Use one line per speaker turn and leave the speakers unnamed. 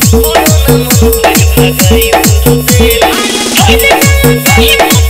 छोड़ो ना मुझे लगा यू